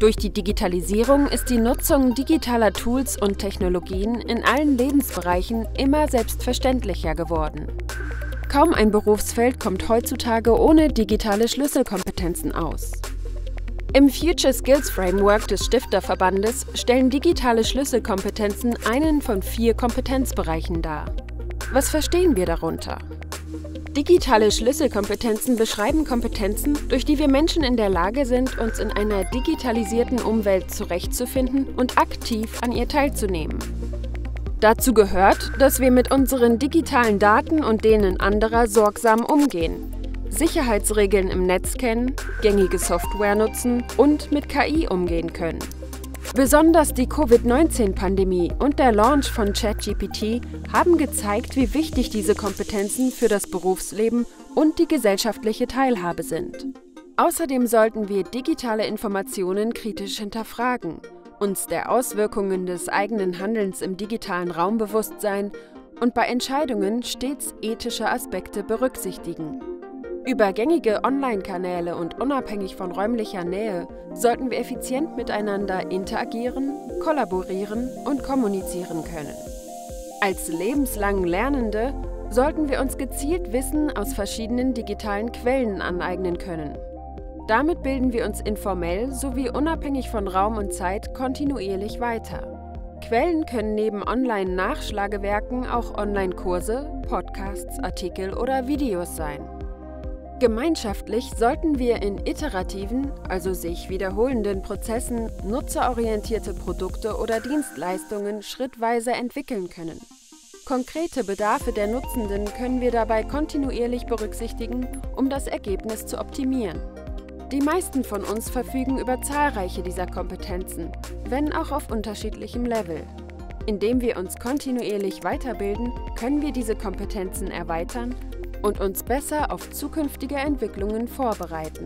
Durch die Digitalisierung ist die Nutzung digitaler Tools und Technologien in allen Lebensbereichen immer selbstverständlicher geworden. Kaum ein Berufsfeld kommt heutzutage ohne digitale Schlüsselkompetenzen aus. Im Future Skills Framework des Stifterverbandes stellen digitale Schlüsselkompetenzen einen von vier Kompetenzbereichen dar. Was verstehen wir darunter? Digitale Schlüsselkompetenzen beschreiben Kompetenzen, durch die wir Menschen in der Lage sind, uns in einer digitalisierten Umwelt zurechtzufinden und aktiv an ihr teilzunehmen. Dazu gehört, dass wir mit unseren digitalen Daten und denen anderer sorgsam umgehen, Sicherheitsregeln im Netz kennen, gängige Software nutzen und mit KI umgehen können. Besonders die Covid-19-Pandemie und der Launch von ChatGPT haben gezeigt, wie wichtig diese Kompetenzen für das Berufsleben und die gesellschaftliche Teilhabe sind. Außerdem sollten wir digitale Informationen kritisch hinterfragen, uns der Auswirkungen des eigenen Handelns im digitalen Raum bewusst sein und bei Entscheidungen stets ethische Aspekte berücksichtigen. Über gängige Online-Kanäle und unabhängig von räumlicher Nähe sollten wir effizient miteinander interagieren, kollaborieren und kommunizieren können. Als lebenslang Lernende sollten wir uns gezielt Wissen aus verschiedenen digitalen Quellen aneignen können. Damit bilden wir uns informell sowie unabhängig von Raum und Zeit kontinuierlich weiter. Quellen können neben Online-Nachschlagewerken auch Online-Kurse, Podcasts, Artikel oder Videos sein. Gemeinschaftlich sollten wir in iterativen, also sich wiederholenden Prozessen nutzerorientierte Produkte oder Dienstleistungen schrittweise entwickeln können. Konkrete Bedarfe der Nutzenden können wir dabei kontinuierlich berücksichtigen, um das Ergebnis zu optimieren. Die meisten von uns verfügen über zahlreiche dieser Kompetenzen, wenn auch auf unterschiedlichem Level. Indem wir uns kontinuierlich weiterbilden, können wir diese Kompetenzen erweitern und uns besser auf zukünftige Entwicklungen vorbereiten.